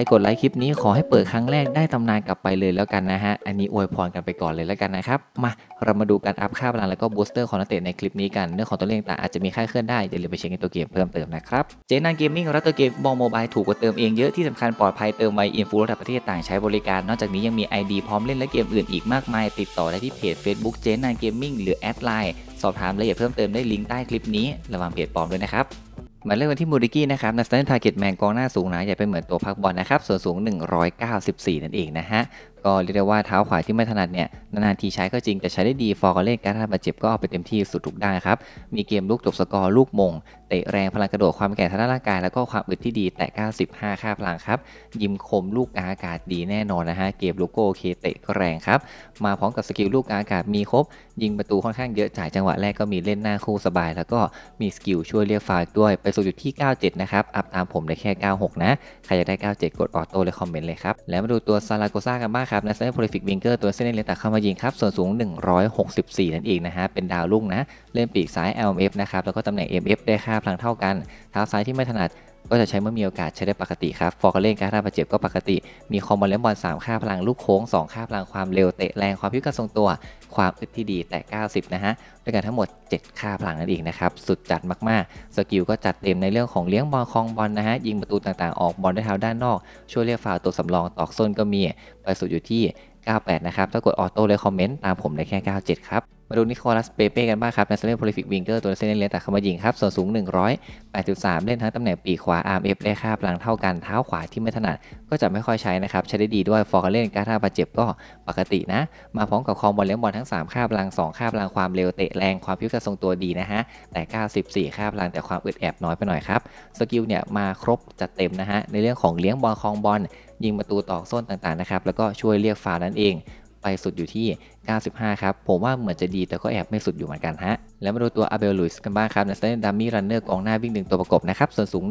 รกดไลค์คลิปนี้ขอให้เปิดครั้งแรกได้ตำนานกลับไปเลยแล้วกันนะฮะ อันนี้อวยพรกันไปก่อนเลยแล้วกันนะครับ มาเรามาดูการอัพค่าพลังแล้วก็ booster ของนักเตะในคลิปนี้กัน เรื่องของตัวเลขต่างอาจจะมีคลาดเคลื่อนได้อย่าลืมไปเช็คในตัวเกมเพิ่มเติมนะครับ เจนันเกมมิ่งรับเติมเกมบอล mobile ถูกกว่าเติมเองเยอะที่สำคัญปลอดภัยเติมไวอินฟลูระดับประเทศต่างใช้บริการ นอกจากนี้ยังมี ID พร้อมเล่นและเกมอื่นอีกมากมาย ติดต่อได้ที่เพจ Facebook เจนันเกมมิ่งหรือแอดไลน์สอบถามรายละเอียดเพิ่มเติมได้ลิงก์ใต้คลิปนี้ระวังเพจปลอมด้วยนะครับ มาเริ่มกันที่ Muriqi นะครับในสไตล์ target man กองหน้าสูงหนาใหญ่เป็นเหมือนตัวพักบอลนะครับส่วนสูง 194 นั่นเองนะฮะ ก็เรียกได้ว่าเท้าขวาที่ไม่ถนัดเนี่ยนานๆทีใช้ก็จริงแต่ใช้ได้ดีฟอร์มการเล่นการทำบาดเจ็บก็เอาไปเต็มที่สุดทุกด้านครับมีเกมลูกจบสกอร์ลูกโหม่งเตะแรงพลังกระโดดความแข็งทางด้านร่างกายแล้วก็ความอึดที่ดีแตะ 95 ค่าพลังครับ ยิงคมลูกอากาศดีแน่นอนนะฮะเกมลูกโกโอเคเตะก็แรงครับ มาพร้อมกับ skill ลูกอากาศมีครบ ยิงประตูค่อนข้างเยอะจ่ายจังหวะแรกก็มีเล่นหน้าคู่สบาย แล้วก็มี skill ช่วยเรียกฟาวล์ด้วยไปสู่จุดที่ 97 นะครับ อัพตามผมได้แค่ 96 นะ ใครอยากได้ 97 กด auto recommend เลยครับแล้วมาดูตัวซาลาโกซ่ากันบ้างครับนักเตะ prolific winger ตัวเส้นเล่นเลนตัดเข้ามายิงครับ ส่วนสูง 164 นั่นเองนะฮะ เป็นดาวรุ่งนะ เล่นปีกซ้าย LMF นะครับ แล้วก็ตำแหน่ง MF ได้ค่าพลังเท่ากัน เท้าซ้ายที่ไม่ถนัด ก็จะใช้เมื่อมีโอกาสใช้ได้ปกติครับ ฟอร์มการเล่นการท่าบาดเจ็บก็ปกติ มีครองบอลเลี้ยงบอล3ค่าพลังลูกโค้ง 2 ค่าพลังความเร็วเตะแรงความพลิ้วการทรงตัว ความอึดที่ดีแตะ 90 นะฮะ ด้วยกันทั้งหมด 7 ค่าพลังนั่นเองนะครับ สุดจัดมากๆ skill ก็จัดเต็มในเรื่องของเลี้ยงบอลครองบอลนะฮะ ยิงประตูต่างๆ ออกบอลด้วยเท้าด้านนอก ช่วยเรียกฟาวล์ตัวสำรองตอกส้นก็มี ไปสุดอยู่ที่ 98 นะครับ ถ้ากด auto recommend ตามผมได้แค่ 97 ครับ มาดูนิโคลัสเปเป้กันบ้างครับในสไตล์เล่น prolific winger ตัวเส้นเล่นตัดเข้ามายิงครับ ส่วนสูง 183 เล่นทั้งตำแหน่งปีกขวา RMF ได้ค่าพลังเท่ากันเท้าขวาที่ไม่ถนัดก็จะไม่ค่อยใช้นะครับ ใช้ได้ดีด้วยฟอร์มการเล่นการท่าบาดเจ็บก็ปกตินะ มาพร้อมกับครองบอลเลี้ยงบอลทั้ง 3 ค่าพลัง 2 ค่าพลังความเร็วเตะแรงความพลิ้วการทรงตัวดีนะฮะแตะ 94 ค่าพลังแต่ความอึดแอบน้อยไปหน่อยครับ skill เนี่ยมาครบจัดเต็มนะฮะในเรื่องของเลี้ยงบอลครองบอลยิงประตูตอกส้นต่างๆนะครับแล้วก็ช่วยเรียกฟาวล์นั่นเอง ไปสุดอยู่ที่ 95 ครับ ผมว่าเหมือนจะดีแต่ก็แอบไม่สุดอยู่เหมือนกันฮะ แล้วมาดูตัวอาเบลลุยส์กันบ้างครับในสไตล์เล่น dummy runner กองหน้าวิ่งดึงตัวประกบนะครับ ส่วนสูง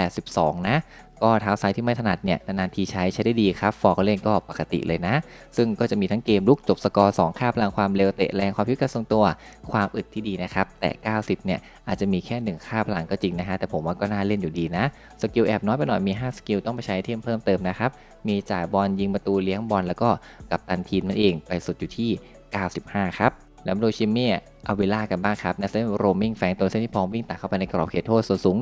182 นะ ก็เท้าซ้ายที่ไม่ถนัดเนี่ยนานๆทีใช้ใช้ได้ดีครับฟอร์มการเล่นก็ปกติเลยนะ ซึ่งก็จะมีทั้งเกมลูกจบสกอร์2ค่าพลังความเร็วเตะแรงความพลิ้วการทรงตัวความอึดที่ดีนะครับแตะ 90 เนี่ยอาจจะมีแค่ 1 ค่าพลังก็จริงนะฮะแต่ผมว่าก็น่าเล่นอยู่ดีนะ skill แอบน้อยไปหน่อยมี 5 skill ต้องไปใช้เทียมเพิ่มเติมนะครับมีจ่ายบอลยิงประตูเลี้ยงบอลแล้วก็กัปตันทีมนั่นเองไปสุดอยู่ที่ 95 ครับแล้วมาดูชิมเม่ อาเวล่ากันบ้างครับในสไตล์เล่น roaming flank ตัวเส้นที่พร้อมวิ่งตัดเข้าไปในกรอบเขตโทษส่วนสูง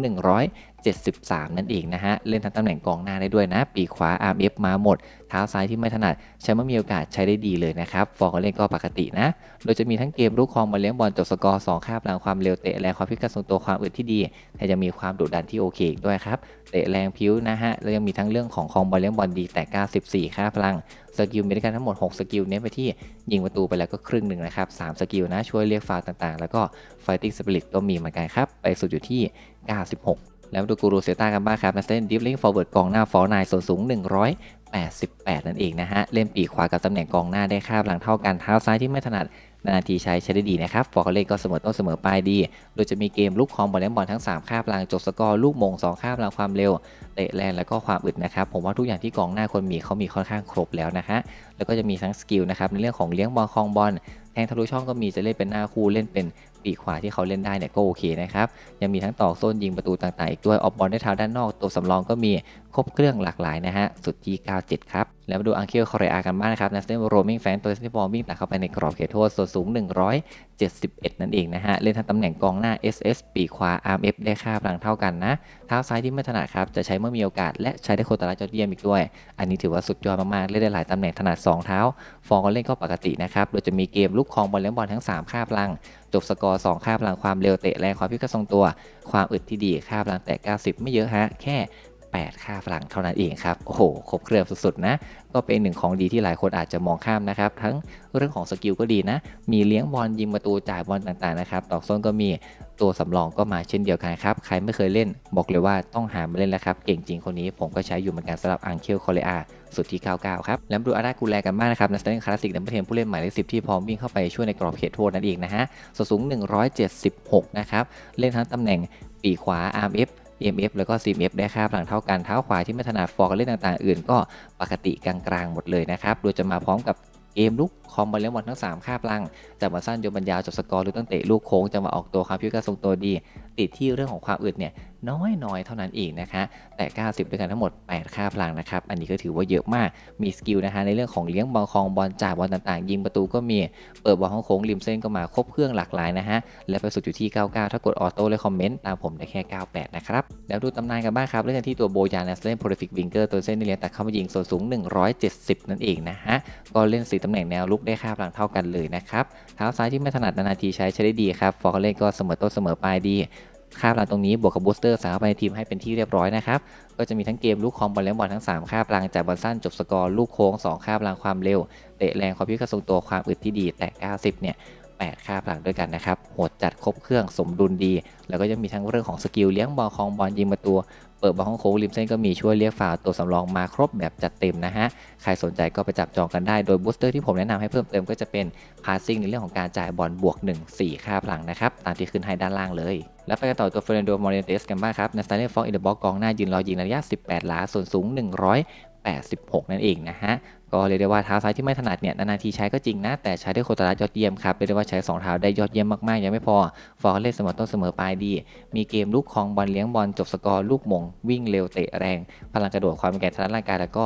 173 นั่นเองนะฮะ เล่นทั้งตำแหน่งกองหน้าได้ด้วยนะ ปีกขวา RMF มาหมด เท้าซ้ายที่ไม่ถนัด ใช้เมื่อมีโอกาสใช้ได้ดีเลยนะครับ ฟอร์มการเล่นก็ปกตินะ โดยจะมีทั้งเกมลูกครองบอลเลี้ยงบอลจบสกอร์2ค่าพลังความเร็วเตะแรงความพลิ้วการทรงตัวความอึดที่ดีแต่ยังมีความดุดันที่โอเคอีกด้วยครับเตะแรงพลิ้วนะฮะแล้วยังมีทั้งเรื่องของครองบอลเลี้ยงบอลดีแตะ94ค่าพลัง skill มีด้วยกันทั้งหมด 6 skill เน้นไปที่ยิงประตูไปแล้วก็ครึ่งหนึ่งนะครับ3 skill นะช่วยเรียกฟาวล์ต่างๆ แล้วก็ Fighting Spirit ก็มีเหมือนกันครับ ไปสุดอยู่ที่ 96 แล้วดู Guruzeta กันบ้างครับในสไตล์เล่น deep-lying forward กองหน้า false nine ส่วนสูง 188 นั่นเองนะฮะ เล่นปีกขวากับตำแหน่งกองหน้าได้ค่าพลังเท่ากันเท้าซ้ายที่ไม่ถนัดนานๆทีใช้ใช้ได้ดีนะครับฟอร์มการเล่นก็เสมอต้นเสมอปลายดี โดยจะมีเกมลูกครองบอลเลี้ยงบอลทั้ง 3 ค่าพลังจบสกอร์ลูกโหม่ง 2 ค่าพลังความเร็ว เตะแรงแล้วก็ความอึดนะครับ ผมว่าทุกอย่างที่กองหน้าควรมีเขามีค่อนข้างครบแล้วนะฮะ แล้วก็จะมีทั้ง skill นะครับในเรื่องของเลี้ยงบอลครองบอล แทงทะลุช่องก็มีจะเล่นเป็นหน้าคู่เล่นเป็น ปีกขวาที่เขาเล่นได้เนี่ยก็โอเคนะครับ ยังมีทั้งตอกส้นยิงประตูต่างๆ อีกด้วยออกบอลได้เท้าด้านนอกตัวสำรองก็มีครบเครื่องหลากหลายนะฮะ สุดที่ 97 ครับ แล้วมาดู Ángel Correa กันบ้างนะครับนักเตะ roaming flank ตัวที่บอลวิ่งตัดเข้าไปในกรอบเขตโทษส่วนสูง 171 นั่นเองนะฮะ เล่นทั้งตำแหน่งกองหน้า SS ปีกขวา RMF ได้ค่าพลังเท่ากันนะ เท้าซ้ายที่ไม่ถนัดครับ จะใช้เมื่อมีโอกาส และใช้ได้โคตรละยอดเยี่ยมอีกด้วย อันนี้ถือว่าสุดยอดมากๆ เล่นได้หลายตำแหน่งถนัด 2 เท้า ฟอร์มการเล่นก็ปกตินะครับ โดยจะมีเกมรุกครองบอลเลี้ยงบอลทั้ง 3 ค่าพลัง จบสกอร์2ค่าพลังความเร็วเตะแรงความพลิ้วการทรงตัว ความอึดที่ดีค่าพลังแตะ 90 ไม่เยอะฮะ แค่ 8 ค่าพลังเท่านั้นเองครับ โอ้โห ครบเครื่องสุดๆนะ ก็เป็นหนึ่งของดีที่หลายคนอาจจะมองข้ามนะครับ ทั้งเรื่องของสกิลก็ดีนะ มีเลี้ยงบอลยิงประตูจ่ายบอลต่างๆนะครับ ตอกส้นก็มี ตัวสำรองก็มาเช่นเดียวกันครับ ใครไม่เคยเล่นบอกเลยว่าต้องหามาเล่นแล้วครับ เก่งจริงคนนี้ผมก็ใช้อยู่เหมือนกันสำหรับ Ángel Correa สุดที่ 99 ครับ แล้วดู Arda Güler กันบ้างนะครับนักเตะ classic number ten ผู้เล่นหมายเลข 10 ที่พร้อมวิ่งเข้าไปช่วยในกรอบเขตโทษนั่นเองนะฮะส่วนสูง 176 นะครับ เล่นทั้งตำแหน่งปีขวา RMF EMF แล้วก็ CMF ได้ค่าพลังเท่ากันเท้าขวาที่ไม่ถนัดฟอร์มเล่นต่างๆ อื่นก็ปกติกลางๆหมดเลยนะครับ โดยจะมาพร้อมกับ เกมรุกครองบอลเลี้ยงบอลทั้ง 3 ค่าพลังจ่ายบอลสั้นโยนบอลยาวจบสกอร์หรือตั้งเตะลูกโค้งจังหวะออกตัวความพลิ้วการทรงตัวดีติดที่เรื่องของความอึดเนี่ยน้อยๆเท่านั้นเองนะคะแตะ 90 ด้วยกันทั้งหมด 8 ค่าพลังนะครับ อันนี้ก็ถือว่าเยอะมากมีสกิลนะคะในเรื่องของเลี้ยงบอลครองบอลจ่ายบอลต่างๆ ยิงประตูก็มีเปิดบอลของโค้งริมเส้นก็มาครบเครื่องหลากหลายนะฮะและไปสุดอยู่ที่ 99 ถ้ากด auto และคอมเมนต์ตามผมได้แค่ 98 นะครับแล้วดูตำนานกันบ้างครับเริ่มที่ตัว Bojan เล่น prolific winger ตัวเส้นในเลี้ยงตัดเข้ามายิงส่วนสูง 170 นั่นเองนะฮะก็เล่น4ตำแหน่งแนวรุกได้ค่าพลังเท่ากันเลยนะครับเท้าซ้ายที่ไม่ถนัดนานๆทีใช้ใช้ได้ดีครับฟอร์มเล่นก็เสมอต้นเสมอปลายดี ค่าพลังตรงนี้บวกกับ booster สามารถไปในทีมให้เป็นที่เรียบร้อยนะครับ ก็จะมีทั้งเกมรุกครองบอลเลี้ยงบอลทั้ง 3ค่าพลังจ่ายบอลสั้นจบสกอร์ลูกโค้ง 2ค่าพลังความเร็ว เตะแรงความพลิ้วการทรงตัวความอึดที่ดีแตะ 90 เนี่ย 8 ค่าพลังด้วยกันนะครับโหดจัดครบเครื่องสมดุลดี แล้วก็ยังมีทั้งเรื่องของสกิลเลี้ยงบอลครองบอลยิงประตูเปิดบอลของโค้งริมเส้นก็มีช่วยเรียกฝาตัวสำรองมาครบแบบจัดเต็มนะฮะ ใครสนใจก็ไปจับจองกันได้โดย booster ที่ผมแนะนำให้เพิ่มเติมก็จะเป็น passing ในเรื่องของการจ่ายบอลบวก 1 4 ค่าพลังนะครับ ตามที่ขึ้นให้ด้านล่างเลย แล้วไปกันต่อตัว Fernando Morientes กันบ้างครับในสไตล์ fox in the box กองหน้ายืนรอยิงระยะ 18 หลาส่วนสูง186 นั่นเองนะฮะ ก็เรียกได้ว่าเท้าซ้ายที่ไม่ถนัดเนี่ยนานๆทีใช้ก็จริงนะ แต่ใช้ด้วยโคตรยอดเยี่ยมครับเรียกได้ว่าใช้2เท้าได้ยอดเยี่ยมมากๆ ยังไม่พอ ฟอร์มเล่นเสมอต้นเสมอปลายดี มีเกมรุกครองบอลเลี้ยงบอลจบสกอร์ลูกโหม่ง วิ่งเร็วเตะแรง พลังกระโดดความแกร่งทางร่างกายแล้วก็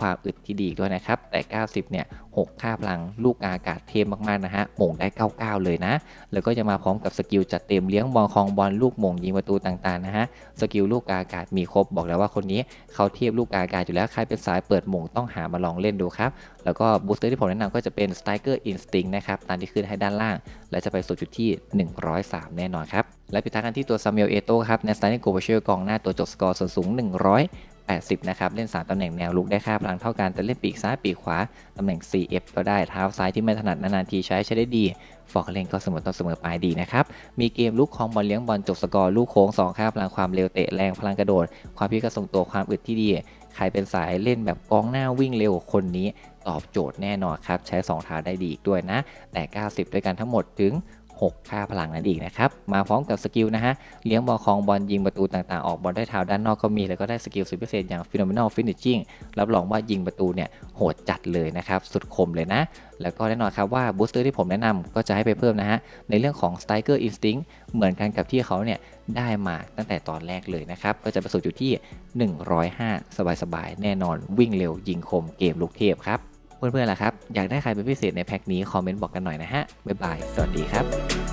ความอึดที่ดีด้วยนะครับ แตะ 90 เนี่ย 6 ค่าพลังลูกอากาศเทพมากๆนะฮะโหม่งได้ 99 เลยนะ แล้วก็จะมาพร้อมกับสกิลจัดเต็มเลี้ยงบอลครองบอลลูกโหม่งยิงประตูต่างๆนะฮะ สกิลลูกอากาศมีครบบอกแล้วว่าคนนี้เขาเทียบลูกอากาศอยู่แล้ว ใครเป็นสายเปิดโหม่งต้องหามาลองเล่นดูครับ แล้วก็ booster ที่ผมแนะนำก็จะเป็น Striker Instinct นะครับตามที่ขึ้นให้ด้านล่าง และจะไปสู่จุดที่ 103 แน่นอนครับและปิดท้ายกันที่ตัว Samuel Eto'o ครับในสไตล์ goal poacher กองหน้าตัวจบสกอร์ส่วนสูง100 80 นะครับ เล่น 3 ตำแหน่งแนวรุกได้ค่าพลังเท่ากัน แต่เล่นปีกซ้ายปีกขวา ตำแหน่ง CF ก็ได้เท้าซ้ายที่ไม่ถนัดนานๆทีใช้ใช้ได้ดี ฟอร์มเล่นก็เสมอต้นเสมอปลายดีนะครับ มีเกมรุกครองบอลเลี้ยงบอลจบสกอร์ลูกโค้ง2ค่าพลังความเร็วเตะแรงพลังกระโดด ความพลิ้วการทรงตัวความอึดที่ดี ใครเป็นสายเล่นแบบกองหน้าวิ่งเร็วคนนี้ตอบโจทย์แน่นอนครับใช้2เท้าได้ดีอีกด้วยนะแตะ 90 ด้วยกันทั้งหมดถึง 6 ค่าพลังนั่นเองนะครับ มาพร้อมกับสกิลนะฮะ เลี้ยงบอลครองบอลยิงประตูต่างๆ ออกบอลได้เท้าด้านนอกก็มี แล้วก็ได้สกิลสุดพิเศษอย่าง Phenomenal Finishing รับรองว่ายิงประตูเนี่ยโหดจัดเลยนะครับ สุดคมเลยนะ แล้วก็แน่นอนครับว่า booster ที่ผมแนะนำก็จะให้ไปเพิ่มนะฮะ ในเรื่องของ Striker Instinct เหมือนกันกับที่เขาเนี่ยได้มาตั้งแต่ตอนแรกเลยนะครับ ก็จะไปสู่จุดที่ 105 สบายๆ แน่นอนวิ่งเร็วยิงคมเกมรุกเทพครับ เพื่อนๆล่ะครับ อยากได้ใครเป็นพิเศษในแพ็คนี้ คอมเมนต์บอกกันหน่อยนะฮะ บ๊ายบาย สวัสดีครับ